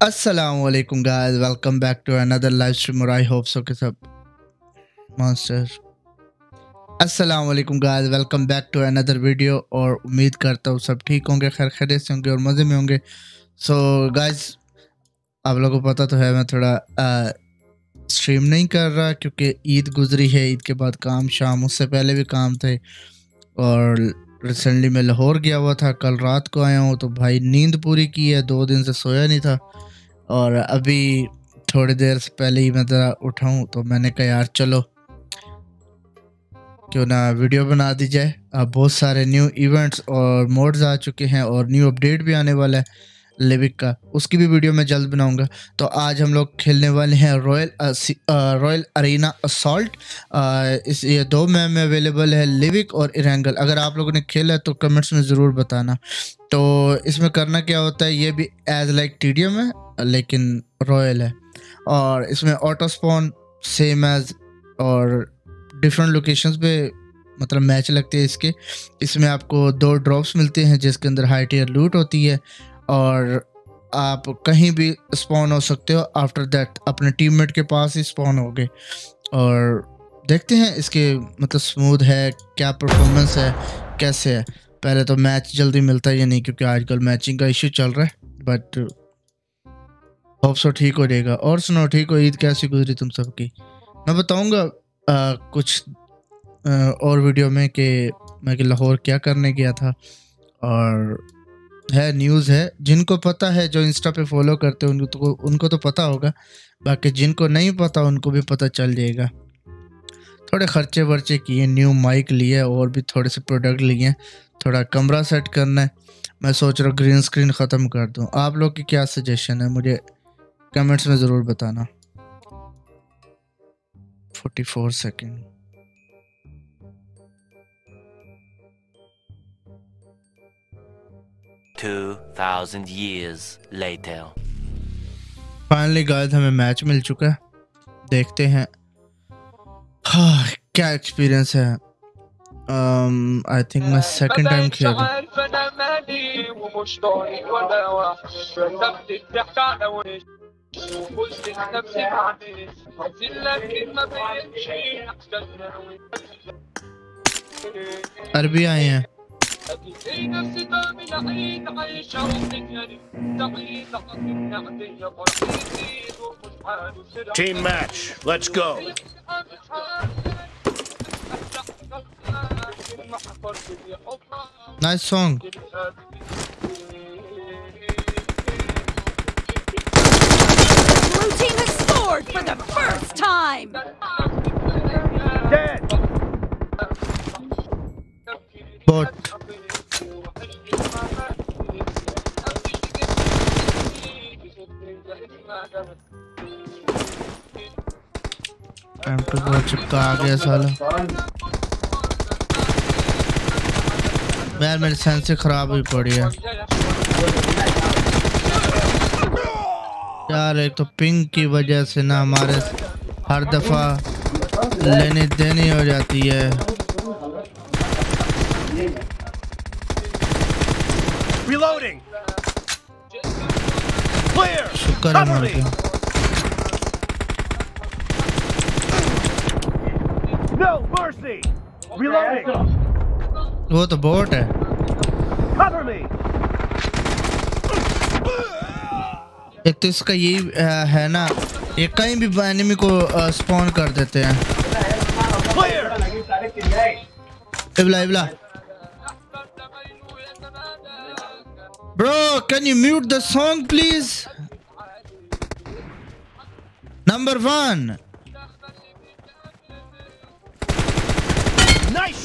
السلام علیکم guys welcome back to another live stream اور آئی ہوپ سو کہ سب مانسٹر السلام علیکم guys welcome back to another video اور امید کرتا ہوں سب ٹھیک ہوں گے، خیر خیریت سے ہوں گے اور مزے میں ہوں گے۔ سو گائز آپ لوگوں کو پتہ تو ہے، میں تھوڑا اسٹریم نہیں کر رہا کیونکہ عید گزری ہے۔ عید کے بعد کام، شام، اس سے پہلے بھی کام تھے۔ اور ریسنٹلی میں لاہور گیا ہوا تھا، کل رات کو آیا ہوں تو بھائی نیند پوری کی ہے، دو دن سے سویا نہیں تھا۔ اور ابھی تھوڑی دیر سے پہلے ہی میں ذرا اٹھاؤں تو میں نے کہا، یار چلو، کیوں نہ ویڈیو بنا دی جائے۔ اب بہت سارے نیو ایونٹس اور موڈز آ چکے ہیں اور نیو اپڈیٹ بھی آنے والا ہے۔ لیوک کا۔ اس کی بھی ویڈیو میں جلد بناؤں گا۔ تو آج ہم لوگ کھیلنے والے ہیں رویل رویل ارینا اسالٹ اس یہ دو میم میں اویلیبل ہے لیوک اور ارینگل اگر آپ لوگوں نے کھیلا ہے تو کمنٹس میں ضرور بتانا۔ تو اس میں کرنا کیا ہوتا ہے، یہ بھی as like T D M ہے، لیکن رویل ہے۔ اور اس میں آٹو سپون سیم ایز اور ڈفرینٹ لوکیشنز پہ مطلب میچ لگتے ہیں اس کے۔ اس میں آپ کو دو ڈراپس ملتے ہیں، جس کے اندر ہائی ٹیئر لوٹ ہوتی ہے۔ اور آپ کہیں بھی اسپون ہو سکتے ہو. آفٹر دیٹ اپنے ٹیم میٹ کے پاس ہی اسپون ہوگے اور دیکھتے ہیں اس کے مطلب اسموتھ ہے، کیا پرفارمنس ہے، کیسے ہے. پہلے تو میچ جلدی ملتا ہے یا نہیں کیونکہ آج کل میچنگ کا ایشو چل رہا ہے. بٹ ہوپ سو ٹھیک ہو جائے گا. اور سنو ٹھیک ہو؟ عید کیسی گزری تم سب کی؟ میں بتاؤں گا کچھ اور ویڈیو میں کہ میں کہ لاہور کیا کرنے گیا تھا. اور ہے نیوز ہے، جن کو پتہ ہے جو انسٹا پہ فالو کرتے ان کو ان کو تو پتہ ہوگا۔ باقی جن کو نہیں پتہ، ان کو بھی پتہ چل جائے گا۔ تھوڑے خرچے ورچے کیے نیو مائک لیے، اور بھی تھوڑے سے پروڈکٹ لیے۔ تھوڑا کمرہ سیٹ کرنا ہے۔ میں سوچ رہا ہوں گرین اسکرین ختم کر دوں۔ آپ لوگ کی کیا سجیشن ہے؟ مجھے کمنٹس میں ضرور بتانا۔ Forty four second finally guys ہمیں میچ مل چکا ہے. دیکھتے ہیں. کیا ایکسپیرینس ہے. آئی تھنک میں سیکنڈ ٹائم کھیل رہا عربی آئے ہیں. Team match, let's go. Nice song. Blue team has scored for the first time! چپکا آ گیا سالا یار میری سینس خراب ہوئی پڑی ہے۔ یار ایک تو پنک کی وجہ سے نا ہمارے ہر دفعہ لینی دینی ہو جاتی ہے. شکر ہے Cover No mercy. Reloading. وہ تو بوٹ ہے Cover me. ایک تو اس کا یہی ہے نا یہ کہیں بھی انیمی کو سپون کر دیتے ہیں Clear. ابلا ابلا bro can you mute the song please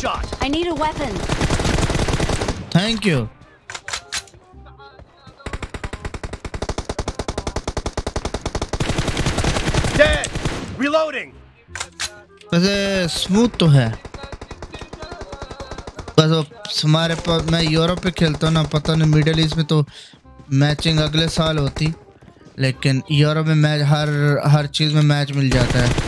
shot. I need a weapon. Thank you Dead. Reloading. ویسے اسموتھ تو ہے بس وہ ہمارے پاس میں یورپ پہ کھیلتا ہوں نا پتہ نہیں میڈل ایسٹ میں تو میچنگ اگلے سال ہوتی لیکن یورپ میں میچ ہر ہر چیز میں میچ مل جاتا ہے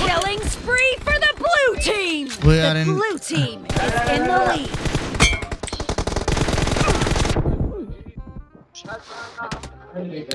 Killing spree for the blue team. We are the in... blue team is in the lead.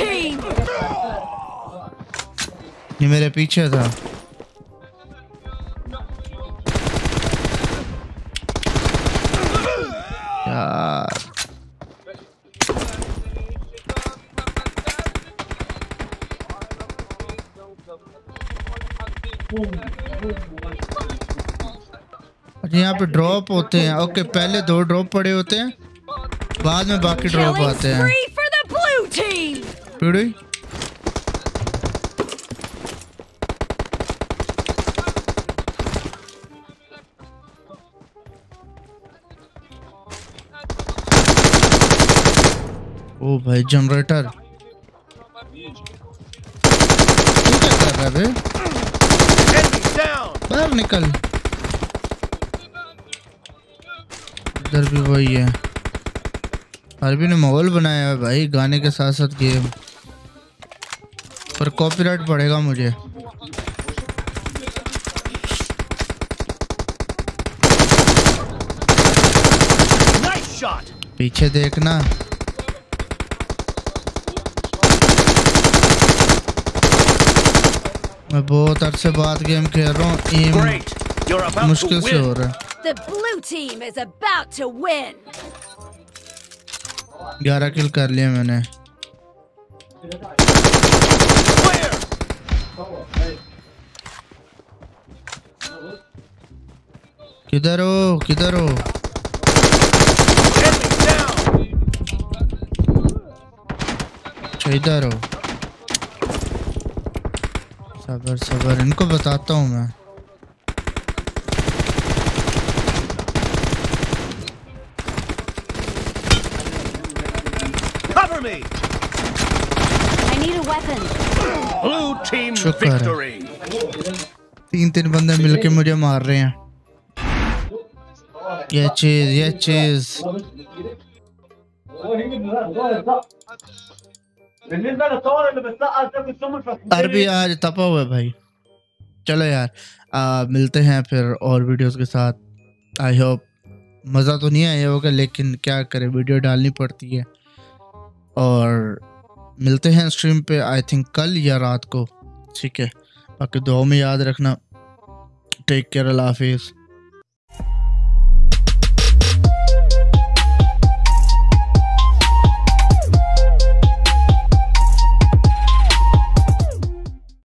team! یہ میرے پیچھے تھا۔ یار۔ اچھا، یہاں پہ ڈراپ ہوتے ہیں۔ اوکے پہلے دو ڈراپ پڑے ہوتے ہیں بعد میں باقی ڈراپ آتے ہیں۔ Spree او بھائی جنریٹر down! باہر نکل ادھر بھی وہی ہے عربی نے ماحول بنایا ہے بھائی گانے کے ساتھ ساتھ گیم پر کاپی رائٹ پڑے گا مجھے! پیچھے دیکھنا میں بہت عرصے بعد گیم کھیل رہا ہوں ایم مشکل سے ہو! رہا ہے The blue team is about to win! گیارہ کل کر لیا میں نے! کدھر ہو کدھر ہو ادھر ہو صبر صبر ان کو بتاتا ہوں میں Cover me! I need a weapon. Blue team شکر ہے۔ victory! تین تین بندے مل کے مجھے مار رہے ہیں۔ یہ چیز یہ چیز۔ عربی آج تپا ہوا ہے بھائی۔ چلو یار ملتے ہیں پھر اور ویڈیوز کے ساتھ۔ آئی ہوپ مزہ تو نہیں آیا ہوگا لیکن کیا کرے ویڈیو ڈالنی پڑتی ہے۔ اور ملتے ہیں اسٹریم پہ آئی تھنک کل یا رات کو، ٹھیک ہے؟ باقی دعاؤں میں یاد رکھنا۔ ٹیک کیئر اللہ حافظ۔